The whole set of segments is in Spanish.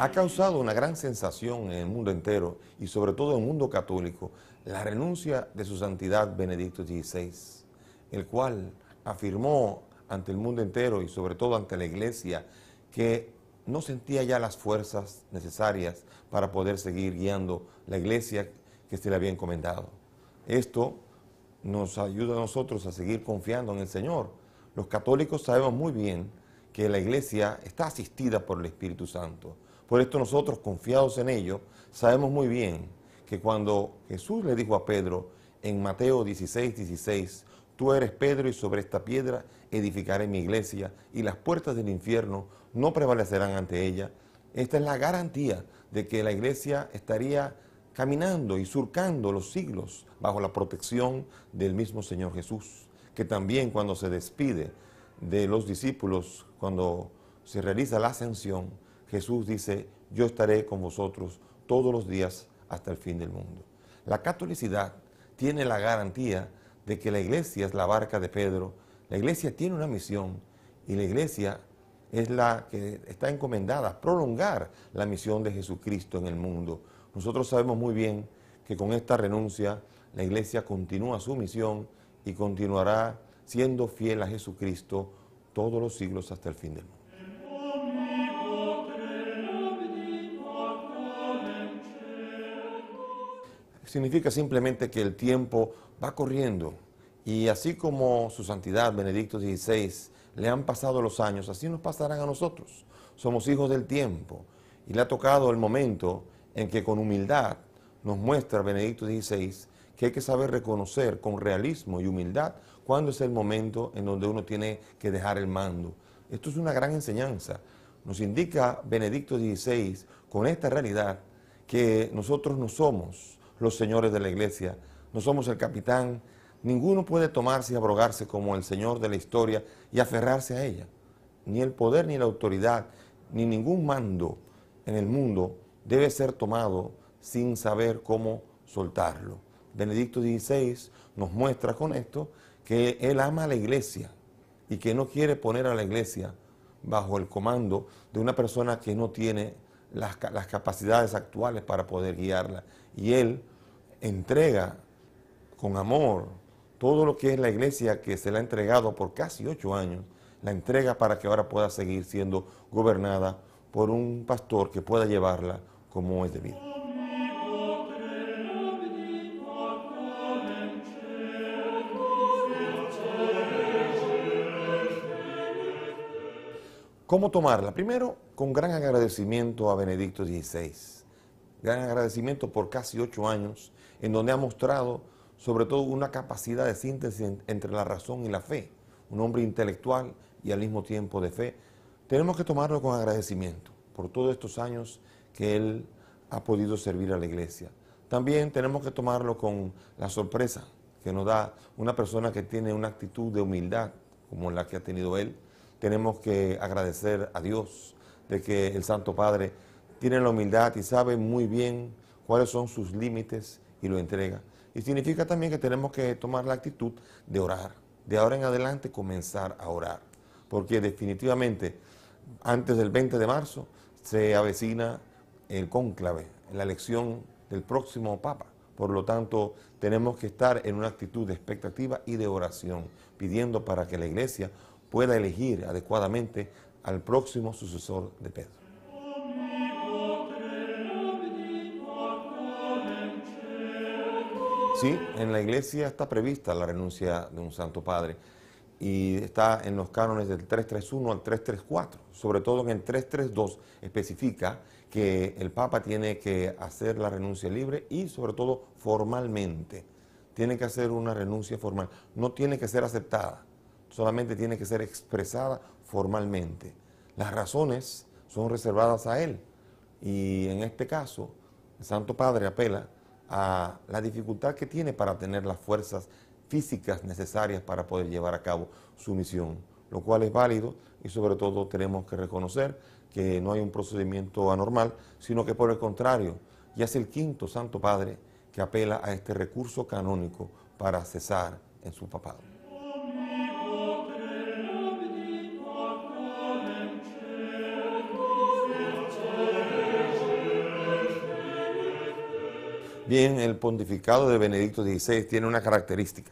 Ha causado una gran sensación en el mundo entero y sobre todo en el mundo católico la renuncia de su santidad Benedicto XVI, el cual afirmó ante el mundo entero y sobre todo ante la iglesia que no sentía ya las fuerzas necesarias para poder seguir guiando la iglesia que se le había encomendado. Esto nos ayuda a nosotros a seguir confiando en el Señor. Los católicos sabemos muy bien que la iglesia está asistida por el Espíritu Santo. Por esto nosotros, confiados en ello, sabemos muy bien que cuando Jesús le dijo a Pedro en Mateo 16, 16, tú eres Pedro y sobre esta piedra edificaré mi iglesia y las puertas del infierno no prevalecerán ante ella, esta es la garantía de que la iglesia estaría caminando y surcando los siglos bajo la protección del mismo Señor Jesús, que también cuando se despide de los discípulos, cuando se realiza la ascensión, Jesús dice, yo estaré con vosotros todos los días hasta el fin del mundo. La catolicidad tiene la garantía de que la iglesia es la barca de Pedro, la iglesia tiene una misión y la iglesia es la que está encomendada a prolongar la misión de Jesucristo en el mundo nosotros sabemos muy bien que con esta renuncia la iglesia continúa su misión y continuará siendo fiel a Jesucristo todos los siglos hasta el fin del mundo. Significa simplemente que el tiempo va corriendo y así como su santidad Benedicto XVI le han pasado los años, así nos pasarán a nosotros. Somos hijos del tiempo y le ha tocado el momento en que con humildad nos muestra Benedicto XVI que hay que saber reconocer con realismo y humildad cuándo es el momento en donde uno tiene que dejar el mando. Esto es una gran enseñanza. Nos indica Benedicto XVI con esta realidad que nosotros no somos los señores de la iglesia, no somos el capitán, ninguno puede tomarse y abrogarse como el señor de la historia y aferrarse a ella. Ni el poder, ni la autoridad, ni ningún mando en el mundo debe ser tomado sin saber cómo soltarlo. Benedicto XVI nos muestra con esto que él ama a la iglesia y que no quiere poner a la iglesia bajo el comando de una persona que no tiene las, las capacidades actuales para poder guiarla. Y él entrega con amor todo lo que es la iglesia que se le ha entregado por casi ocho años, la entrega para que ahora pueda seguir siendo gobernada por un pastor que pueda llevarla como es debido. ¿Cómo tomarla? Primero, con gran agradecimiento a Benedicto XVI. Gran agradecimiento por casi ocho años, en donde ha mostrado sobre todo una capacidad de síntesis entre la razón y la fe. Un hombre intelectual y al mismo tiempo de fe. Tenemos que tomarlo con agradecimiento por todos estos años que él ha podido servir a la iglesia. También tenemos que tomarlo con la sorpresa que nos da una persona que tiene una actitud de humildad como la que ha tenido él. Tenemos que agradecer a Dios de que el Santo Padre tiene la humildad y sabe muy bien cuáles son sus límites y lo entrega. Y significa también que tenemos que tomar la actitud de orar, de ahora en adelante comenzar a orar, porque definitivamente antes del 20 de marzo se avecina el cónclave, la elección del próximo Papa. Por lo tanto, tenemos que estar en una actitud de expectativa y de oración, pidiendo para que la Iglesia pueda elegir adecuadamente al próximo sucesor de Pedro. Sí, en la Iglesia está prevista la renuncia de un Santo Padre y está en los cánones del 331 al 334. Sobre todo en el 332 especifica que el Papa tiene que hacer la renuncia libre y sobre todo formalmente. Tiene que hacer una renuncia formal. No tiene que ser aceptada, solamente tiene que ser expresada formalmente. Las razones son reservadas a él y en este caso el Santo Padre apela a la dificultad que tiene para tener las fuerzas físicas necesarias para poder llevar a cabo su misión, lo cual es válido y sobre todo tenemos que reconocer que no hay un procedimiento anormal, sino que por el contrario, ya es el quinto Santo Padre que apela a este recurso canónico para cesar en su papado. Bien, el pontificado de Benedicto XVI tiene una característica.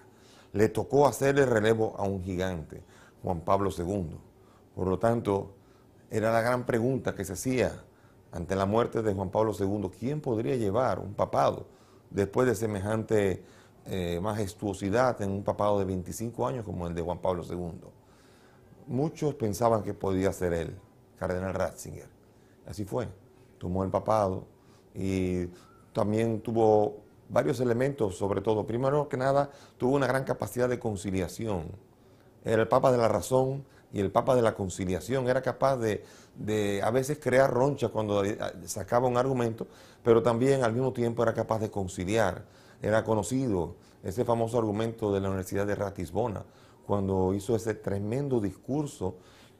Le tocó hacer el relevo a un gigante, Juan Pablo II. Por lo tanto, era la gran pregunta que se hacía ante la muerte de Juan Pablo II, ¿quién podría llevar un papado después de semejante eh, majestuosidad en un papado de 25 años como el de Juan Pablo II? Muchos pensaban que podía ser él, Cardenal Ratzinger. Así fue. Tomó el papado y también tuvo varios elementos, sobre todo. Primero que nada, tuvo una gran capacidad de conciliación. Era el Papa de la razón y el Papa de la conciliación. Era capaz de, a veces crear ronchas cuando eh, sacaba un argumento, pero también al mismo tiempo era capaz de conciliar. Era conocido ese famoso argumento de la Universidad de Ratisbona, cuando hizo ese tremendo discurso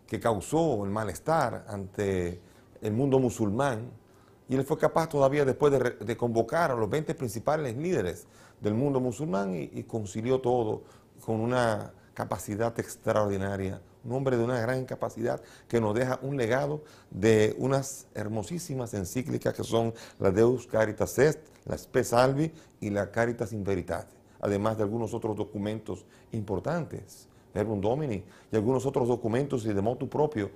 que causó el malestar ante el mundo musulmán y él fue capaz todavía después de, convocar a los 20 principales líderes del mundo musulmán y, concilió todo con una capacidad extraordinaria, un hombre de una gran capacidad que nos deja un legado de unas hermosísimas encíclicas que son la Deus Caritas Est, la Spe Salvi y la Caritas in Veritate, además de algunos otros documentos importantes, Verbum Domini, y algunos otros documentos y de motu propio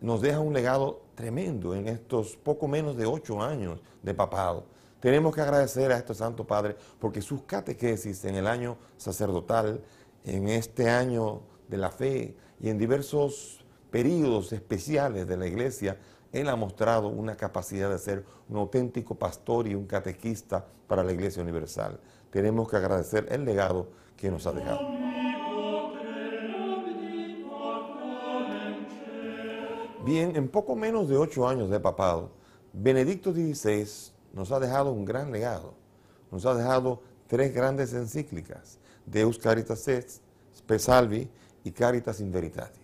nos deja un legado tremendo en estos poco menos de ocho años de papado. Tenemos que agradecer a este Santo Padre porque sus catequesis en el año sacerdotal, en este año de la fe y en diversos periodos especiales de la iglesia, él ha mostrado una capacidad de ser un auténtico pastor y un catequista para la iglesia universal. Tenemos que agradecer el legado que nos ha dejado. Bien, en poco menos de ocho años de papado, Benedicto XVI nos ha dejado un gran legado. Nos ha dejado tres grandes encíclicas, Deus Caritas Est, Spe Salvi y Caritas in Veritate.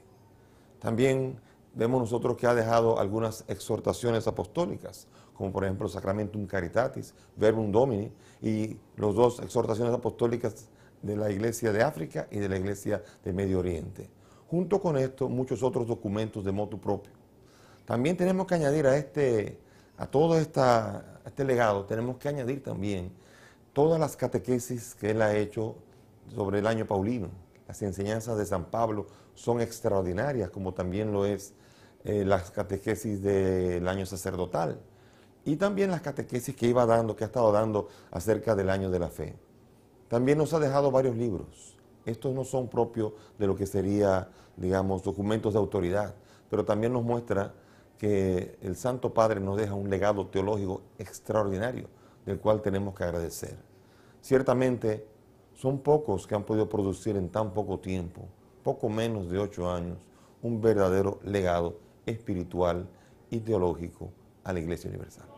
También vemos nosotros que ha dejado algunas exhortaciones apostólicas, como por ejemplo Sacramentum Caritatis, Verbum Domini, y las dos exhortaciones apostólicas de la Iglesia de África y de la Iglesia de Medio Oriente. Junto con esto, muchos otros documentos de motu propio. También tenemos que añadir a este, a todo este legado, tenemos que añadir también todas las catequesis que él ha hecho sobre el año paulino. Las enseñanzas de San Pablo son extraordinarias, como también lo es eh, las catequesis del año sacerdotal. Y también las catequesis que iba dando, que ha estado dando acerca del año de la fe. También nos ha dejado varios libros estos no son propios de lo que sería, digamos, documentos de autoridad, pero también nos muestra que el Santo Padre nos deja un legado teológico extraordinario, del cual tenemos que agradecer. Ciertamente, son pocos que han podido producir en tan poco tiempo, poco menos de ocho años, un verdadero legado espiritual y teológico a la Iglesia Universal.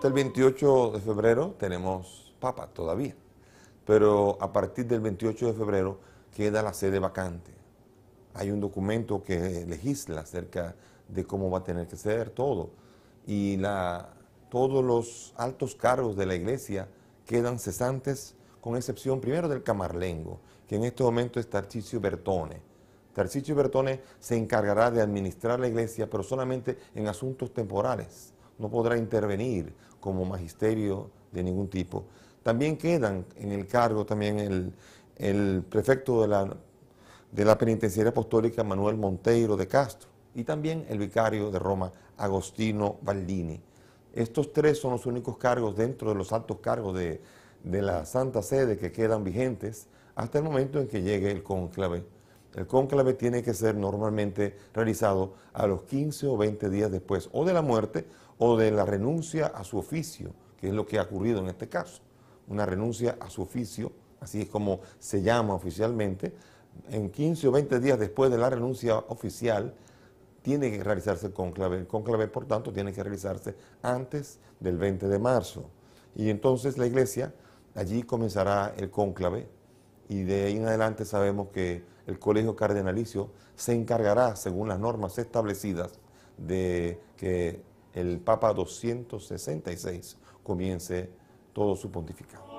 Hasta el 28 de febrero tenemos papa todavía, pero a partir del 28 de febrero queda la sede vacante. Hay un documento que legisla acerca de cómo va a tener que ser todo y la, todos los altos cargos de la iglesia quedan cesantes con excepción primero del camarlengo, que en este momento es Tarcisio Bertone. Tarcisio Bertone se encargará de administrar la iglesia, pero solamente en asuntos temporales no podrá intervenir como magisterio de ningún tipo. También quedan en el cargo también el, prefecto de la, de la penitenciaria apostólica Manuel Monteiro de Castro y también el vicario de Roma Agostino Baldini. Estos tres son los únicos cargos dentro de los altos cargos de, de la Santa Sede que quedan vigentes hasta el momento en que llegue el cónclave. El cónclave tiene que ser normalmente realizado a los 15 o 20 días después o de la muerte o de la renuncia a su oficio, que es lo que ha ocurrido en este caso. Una renuncia a su oficio, así es como se llama oficialmente, en 15 o 20 días después de la renuncia oficial, tiene que realizarse el cónclave. El cónclave, por tanto, tiene que realizarse antes del 20 de marzo. Y entonces la iglesia, allí comenzará el cónclave y de ahí en adelante sabemos que el Colegio Cardenalicio se encargará, según las normas establecidas, de que el Papa 266 comience todo su pontificado.